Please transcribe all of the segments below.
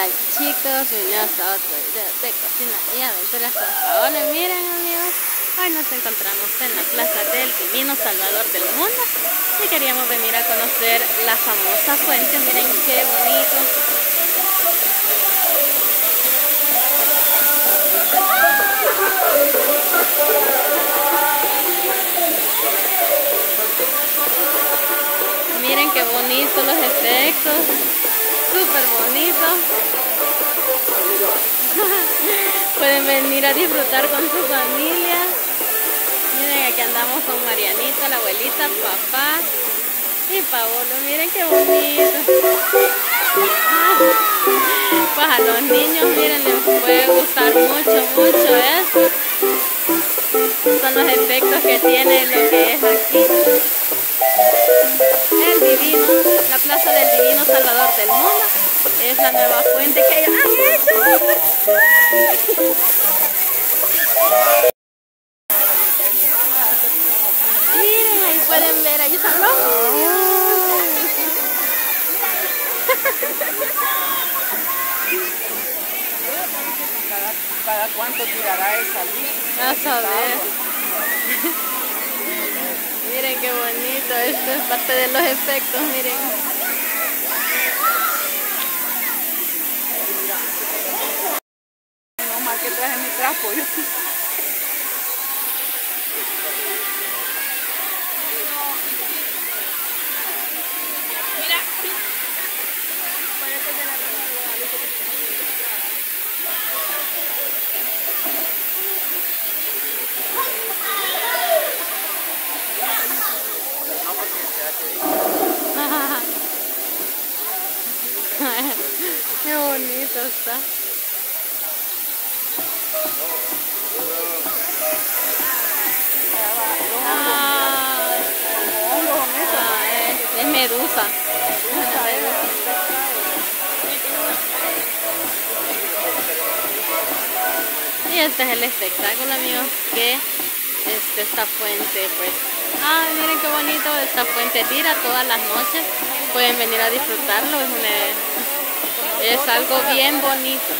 amigos, bienvenidos a otro video de cocina y aventuras con Paola. Miren amigos, hoy nos encontramos en la plaza del Divino Salvador del Mundo y queríamos venir a conocer la famosa fuente. Miren qué bonito. Miren qué bonito los efectos, súper bonito. Pueden venir a disfrutar con su familia. Miren, aquí andamos con Marianita, la abuelita, papá y Paolo. Miren qué bonito. Pues a los niños, miren, les puede gustar mucho, mucho esto. Son los efectos que tiene lo que es aquí. Divino, la Plaza del Divino Salvador del Mundo. Es la nueva fuente que ellos han hecho. Miren, ahí pueden ver, ahí están los cada cuánto tirará esa luz. A saber. Qué bonito, esto es parte de los efectos, miren. No más que traje mi trapo. yo. Qué bonito está. Ah, es, medusa. Y este es el espectáculo, amigos, que esta fuente, pues, ah, miren qué bonito, esta fuente tira todas las noches, pueden venir a disfrutarlo, es, es algo bien bonito.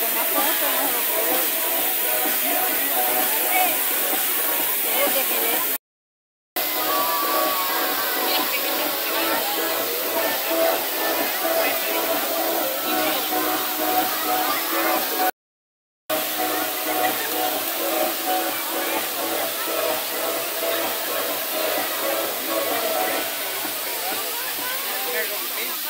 Miren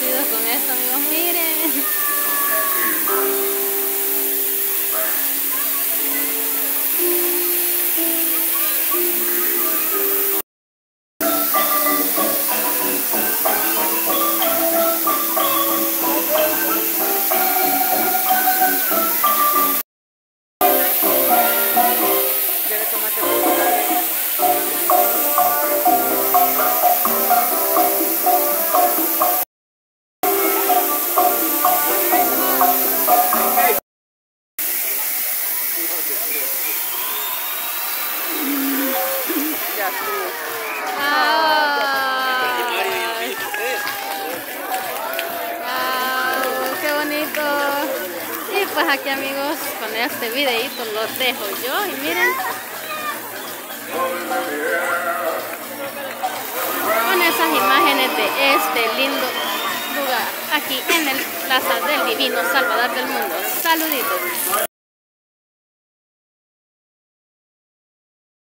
con esto amigos, miren. Aquí amigos, con este videito los dejo yo y miren. Con esas imágenes de este lindo lugar aquí en el Plaza del Divino Salvador del Mundo. Saluditos.